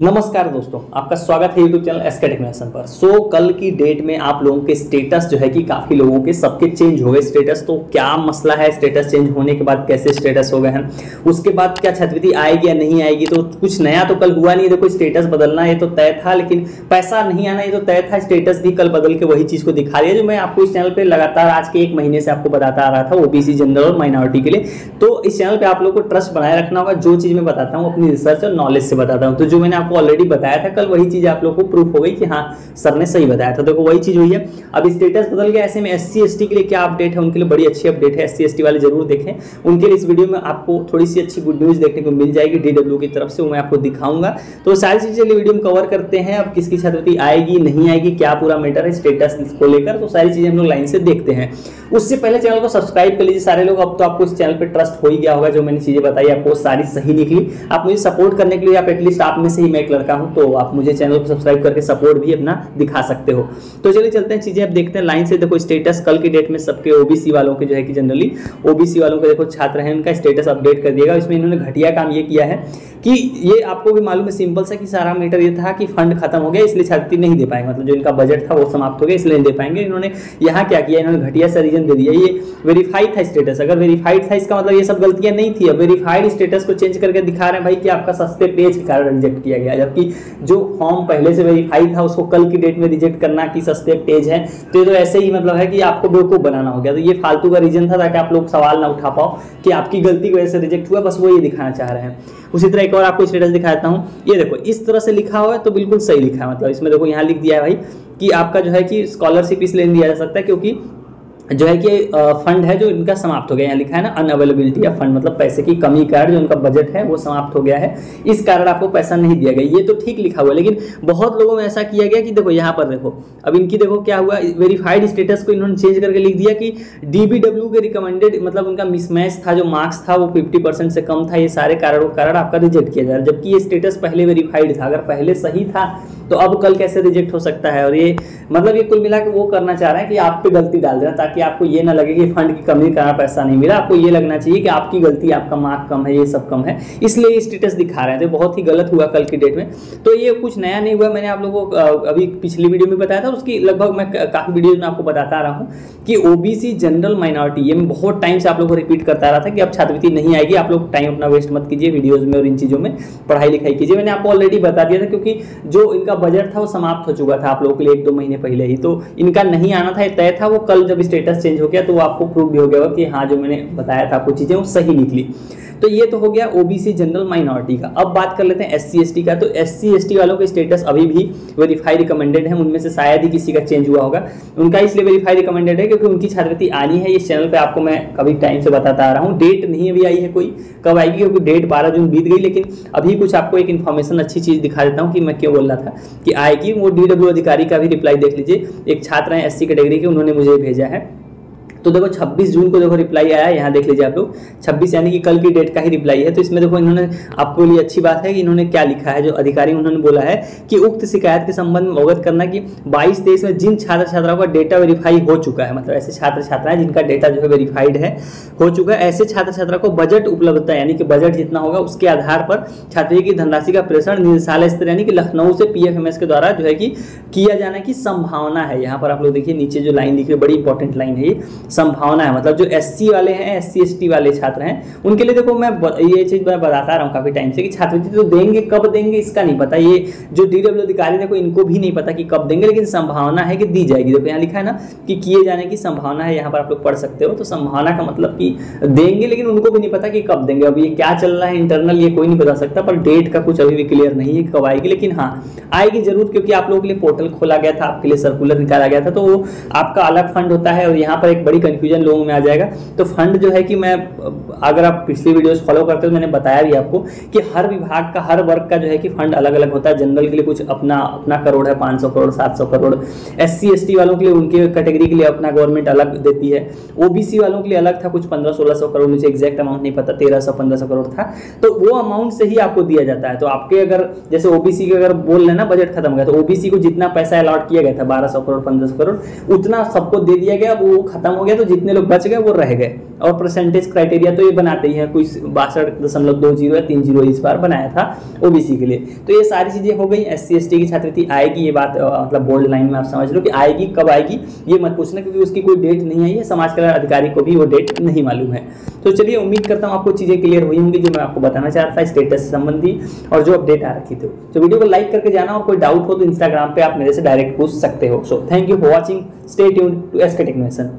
नमस्कार दोस्तों आपका स्वागत है यूट्यूब चैनल एस टेक्नेशन पर। सो so, कल की डेट में आप लोगों के स्टेटस जो है कि काफ़ी लोगों के सबके चेंज हो गए स्टेटस तो क्या मसला है स्टेटस चेंज होने के बाद कैसे स्टेटस हो गए हैं? उसके बाद क्या छात्रवृत्ति आएगी या नहीं आएगी तो कुछ नया तो कल हुआ नहीं देखो स्टेटस बदलना ये तो तय था लेकिन पैसा नहीं आना ये तो तय था स्टेटस भी कल बदल के वही चीज़ को दिखा है जो मैं आपको इस चैनल पर लगातार आज के एक महीने से आपको बताता आ रहा था ओबीसी जनरल और माइनॉरिटी के लिए। तो इस चैनल पर आप लोग को ट्रस्ट बनाए रखना होगा जो चीज़ मैं बताता हूँ अपनी रिसर्च और नॉलेज से बताता हूँ। तो जो मैंने आपको ऑलरेडी बताया था, कल वही चीज़ आप लोग को प्रूफ हो गई कि हाँ सर ने सही बताया था। देखो, वही चीज़ हुई है। अब स्टेटस बदल गया, ऐसे में एस सी के लिए क्या अपडेट है? उनके लिए बड़ी अच्छी अपडेट है। एस सी वाले ज़रूर देखें। उनके लिए इस वीडियो में आपको थोड़ी सी अच्छी गुड न्यूज़ देखने को मिल जाएगी डी की तरफ़ से मैं आपको दिखाऊँगा। तो सारी चीज़ें वीडियो में कवर करते हैं। अब किसकी छात्रवृत्ति आएगी, नहीं आएगी, क्या पूरा मैटर है स्टेटस को लेकर तो सारी चीज़ें हम लोग लाइन से देखते हैं। उससे पहले चैनल को सब्सक्राइब कर लीजिए। सारे लोग अब तो आपको इस चैनल पर ट्रस्ट हो ही गया होगा, जो मैंने चीज़ें बताई, आपको सारी सही निकली। आप मुझे सपोर्ट करने के लिए आप एटलीस्ट आप में से ही मैं एक लड़का हूँ तो आप मुझे चैनल को सब्सक्राइब करके सपोर्ट भी अपना दिखा सकते हो। तो चलिए चलते हैं, चीज़ें अब देखते हैं। लाइन से देखो स्टेटस कल की डेट में सबके ओबीसी वालों के जो है कि जनरली ओबीसी वालों के देखो छात्र हैं, उनका स्टेटस अपडेट कर दिएगा इसमें इन्होंने घटिया काम ये किया है कि ये आपको भी मालूम है सिंपल सा कि सारा मैटर ये था कि फंड खत्म हो गया, इसलिए छात्रवृत्ति नहीं दे पाएँगे मतलब जो इनका बजट था, वो समाप्त हो गया, इसलिए नहीं दे पाएँगे। इन्होंने यहाँ क्या किया, इन्होंने घटिया सा रीजन दे दिया। ये वेरीफाइड था स्टेटस अगर वेरीफाइड था, इसका मतलब ये सब गलतियाँ नहीं थी। वेरीफाइड स्टेटस को चेंज करके दिखा रहे हैं, भाई कि आपका सस्ते पेज के कारण रिजेक्ट किया जबकि जो फॉर्म पहले से वेरीफाइड था, उसको कल की डेट में रिजेक्ट करना कि सस्ते पेज है। तो ये तो ऐसे ही मतलब है कि आपको बेवकूफ़ बनाना हो गया। तो ये फालतू का रीजन था ताकि आप लोग सवाल ना उठा पाओ कि आपकी गलती की वजह से रिजेक्ट हुआ, बस वो ये दिखाना चाह रहे हैं। उसी तरह एक और आपको स्टेटस दिखाता हूँ। ये देखो, इस तरह से लिखा हुआ है तो बिल्कुल सही लिखा है। मतलब इसमें देखो, यहाँ लिख दिया है भाई कि आपका जो है कि स्कॉलरशिप इसलिए दिया जा सकता क्योंकि जो है कि फंड है जो इनका समाप्त हो गया यहाँ लिखा है ना अनअवेलेबिलिटी ऑफ़ फंड मतलब पैसे की कमी कारण जो उनका बजट है वो समाप्त हो गया है। इस कारण आपको पैसा नहीं दिया गया। ये तो ठीक लिखा हुआ लेकिन बहुत लोगों में ऐसा किया गया कि देखो, यहाँ पर देखो, अब इनकी देखो क्या हुआ वेरीफाइड स्टेटस को इन्होंने चेंज करके लिख दिया कि डीबीडब्ल्यू के रिकमेंडेड मतलब उनका मिसमैच था, जो मार्क्स था, वो फिफ्टी से कम था। ये सारे कारणों कारण आपका रिजेक्ट किया जा रहा है। जबकि ये स्टेटस पहले वेरीफाइड था। अगर पहले सही था तो अब कल कैसे रिजेक्ट हो सकता है? और ये मतलब ये कुल मिला के वो करना चाह रहे हैं कि आप पे गलती डाल देना ताकि आपको ये ना लगे कि फंड की कमी का पैसा नहीं मिला। आपको ये लगना चाहिए कि आपकी गलती, आपका मार्क कम है, ये सब कम है। इसलिए स्टेटस दिखा रहे हैं। तो बहुत ही गलत हुआ कल की डेट में। तो ये कुछ नया नहीं हुआ। मैंने आप लोगों को अभी पिछली वीडियो में बताया था। उसकी लगभग मैं काफ़ी वीडियो में आपको बताता रहा हूँ कि ओबीसी जनरल माइनॉरिटी ये बहुत टाइम से आप लोग को रिपीट करता रहा था कि अब छात्रवृत्ति नहीं आएगी। आप लोग टाइम अपना वेस्ट मत कीजिए वीडियोज़ में और इन चीज़ों में। पढ़ाई लिखाई कीजिए। मैंने आपको ऑलरेडी बता दिया था क्योंकि जो इनका बजट था वो समाप्त हो चुका था आप लोगों के लिए एक दो महीने पहले ही। तो इनका नहीं आना था तय था, वो कल जब स्टेटस चेंज हो गया तो वो आपको प्रूव भी हो गया कि हाँ जो मैंने बताया था कुछ चीज़ें, वो सही निकली। तो ये तो हो गया ओबीसी जनरल माइनॉरिटी का। अब बात कर लेते हैं एस सी का। तो एस सी वालों के स्टेटस अभी भी वेरीफाई रिकमेंडेड है, उनमें से शायद ही किसी का चेंज हुआ होगा। उनका इसलिए वेरीफाई रिकमेंडेड है क्योंकि उनकी छात्रवृत्ति आनी है, इस चैनल पे आपको मैं कभी टाइम से बताता आ रहा हूँ। डेट नहीं अभी आई है कोई, कब आएगी क्योंकि डेट बारह जून बीत गई, लेकिन अभी कुछ आपको एक इन्फॉर्मेशन अच्छी चीज़ दिखा देता हूँ कि मैं क्यों बोल रहा था। कि आएगी, वो डीडब्ल्यू अधिकारी का भी रिप्लाई देख लीजिए। एक छात्र हैं एस कैटेगरी के, उन्होंने मुझे भेजा है। तो देखो 26 जून को देखो रिप्लाई आया, यहाँ देख लीजिए आप लोग। 26 यानी कि कल की डेट का ही रिप्लाई है तो इसमें देखो इन्होंने, आपको लिए अच्छी बात है कि इन्होंने क्या लिखा है, जो अधिकारी उन्होंने बोला है कि उक्त शिकायत के संबंध में अवगत करना कि बाईस तेईस में जिन छात्र छात्राओं का डेटा वेरीफाई हो चुका है मतलब ऐसे छात्र छात्राएँ जिनका डेटा जो है वेरीफाइड है, हो चुका है, ऐसे छात्र छात्रा को बजट उपलब्धता, यानी कि बजट जितना होगा उसके आधार पर छात्री की धनराशि का प्रेषण निदेशालय स्तर, यानी कि लखनऊ से पीएफएमएस के द्वारा जो है कि किया जाने की संभावना है। यहाँ पर आप लोग देखिए, नीचे जो लाइन लिखी है, बड़ी इंपॉर्टेंट लाइन है ये। संभावना है। मतलब जो एससी वाले हैं एस सी वाले छात्र हैं, उनके लिए देखो मैं ये चीज़ मैं बताता रहा हूँ काफ़ी टाइम से कि छात्रवृत्ति तो देंगे, कब देंगे इसका नहीं पता। ये जो डी अधिकारी देखो इनको भी नहीं पता कि कब देंगे, लेकिन संभावना है कि दी जाएगी। देखो यहाँ लिखा है ना कि किए जाने की संभावना है, यहाँ पर आप लोग पढ़ सकते हो। तो संभावना का मतलब कि देंगे, लेकिन उनको भी नहीं पता कि कब देंगे। अब ये क्या चल रहा है इंटरनल ये कोई नहीं बता सकता, पर डेट का कुछ अभी भी क्लियर नहीं है कब आएगी। लेकिन हाँ आएगी ज़रूर, क्योंकि आप लोगों के लिए पोर्टल खोला गया था, आपके लिए सर्कुलर निकाला गया था तो वो आपका अलग फंड होता है और यहाँ पर एक बड़ी कंफ्यूजन लोगों में आ जाएगा। तो फंड जो है कि मैं, अगर आप पिछली वीडियोस फॉलो करते हो तो मैंने बताया भी आपको कि हर विभाग का, हर वर्ग का जो है कि फंड अलग अलग होता है। जनरल के लिए कुछ अपना अपना करोड़ है 500 करोड़ 700 करोड़। एस सी वालों के लिए उनके कैटेगरी के लिए अपना गवर्नमेंट अलग देती है। ओबीसी वालों के लिए अलग था, कुछ पंद्रह सोलह करोड़, मुझे एग्जैक्ट अमाउंट नहीं पता, तेरह सौ करोड़ था। तो वो अमाउंट से ही आपको दिया जाता है। तो आपके अगर, जैसे ओबीसी के अगर बोल लेना बजट खत्म गया तो ओबीसी को जितना पैसा अलॉट किया गया था, बारह करोड़, पंद्रह करोड़, उतना सबको दे दिया गया, वो खत्म हो गया। गए तो जितने लोग बच गए वो रह गए। और परसेंटेज क्राइटेरिया तो ये बनाते ही है, कोई बासठ दशमलव दो ज़ीरो या तीन ज़ीरो इस बार बनाया था ओबीसी के लिए। तो ये सारी चीज़ें हो गई एस सी की छात्रवृत्ति आएगी, ये बात मतलब बोल्ड लाइन में आप समझ लो कि आएगी, कब आएगी, ये मत पूछना, क्योंकि उसकी कोई डेट नहीं आई है, समाज कल्याण अधिकारी को भी वो डेट नहीं मालूम है। तो चलिए, उम्मीद करता हूँ आपको चीज़ें क्लियर हुई होंगी, जो मैं आपको बताना चाह रहा था स्टेटस से संबंधी, और जो अपडेट आ रखी थी। तो वीडियो को लाइक करके जाना, और कोई डाउट हो तो इंस्टाग्राम पे आप मेरे से डायरेक्ट पूछ सकते हो। So thank you for watching stay tune to SK Technoshan